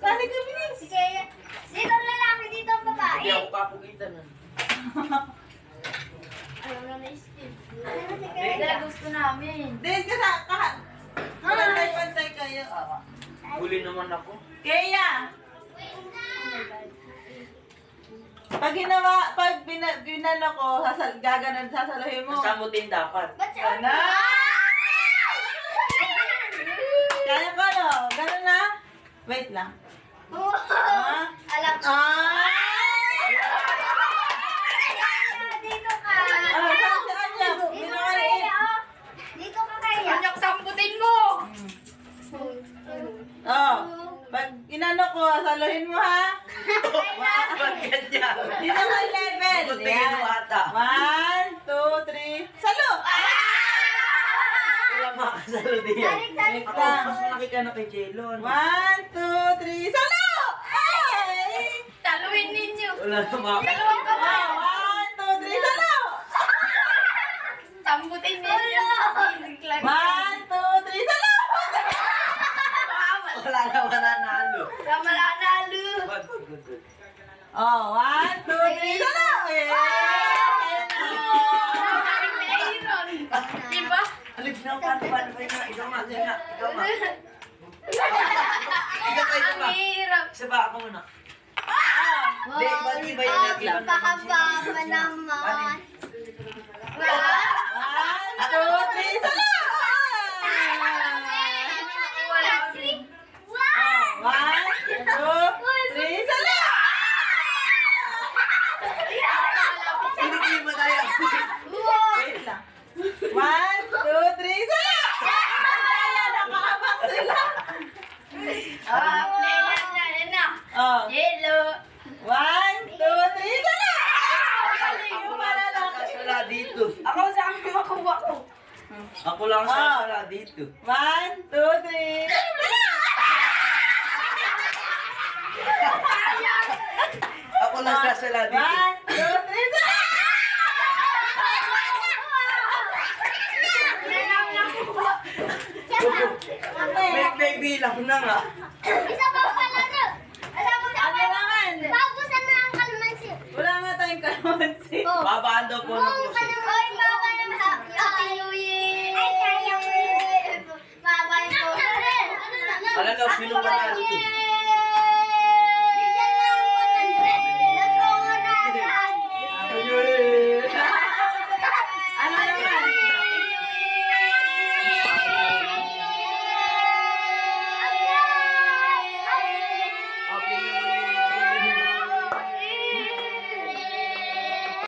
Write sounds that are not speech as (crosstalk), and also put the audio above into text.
Sali ka, bilis. Sige. Dito ang lalaki, dito ang babae. Hindi ako kapugitan nun. (laughs) Ayaw na na-steam. Hindi, gusto namin. Des ka sa kahan. Pantay-pantay kayo. Huli naman ako. Kaya, pag ginawa, pag bina, binano ko, sasal, gaganon, sasaluhin mo. Nasamutin dapat. Ba't siya? Ano? (laughs) Kaya ko, no? Ganun na? Wait lang. Ah? Alam ko. Ah! Dito ka. Ah, saan si Anya? Dito ka oh. Dito ka kaya. Anyak, samputin mo! Oh, pag inano ko, saluhin mo ha. Ba't ganyan? Dito ka level. Ata. One, two, three. Salo! Wala. Tarik, tarik. Ako, mas malaki ka na kay Jelon. One, two, three. Salo! Ay! Taluin ninyo! Wala na makakasalo. Dalawang kamay! Oh, one, two, three. Salo! Samputin ninyo! Isig lang. One, two, three. Salo! Wala na. Tama na, nalo! Good, good, good. Oh, one, two, three. Salo! Ikaw nga, ikaw nga. Ikaw nga. Ikaw ikaw Ang hirap! Isa ba ako muna? Hindi, iba, iba yung nag-iwan naman. One, two, three. Salo! Wala. Oh, one, two, three. Salo! Hindi kayo madaya. Wait lang. One, two, three, sala! Kaya nakahabang sila. Ah, play na, na, na, na. Yellow! One, two, three, sala! Ako lang sasala dito. Ako sa akin makuha ko. Ako lang sasala dito. One, two, three. Ako lang sasala dito. One, two, three, sala! May, may bilang na nga. Isa pa pala na. Alam mo na. Ano naman? Babusan na ang kalmansi. Wala nga tayong kalamansi. Babaan daw po ng naman. Oy, baba naman. Happy New Year. Ay, kaya mo. Baba yung po. Ano na? Talaga, sino ba na?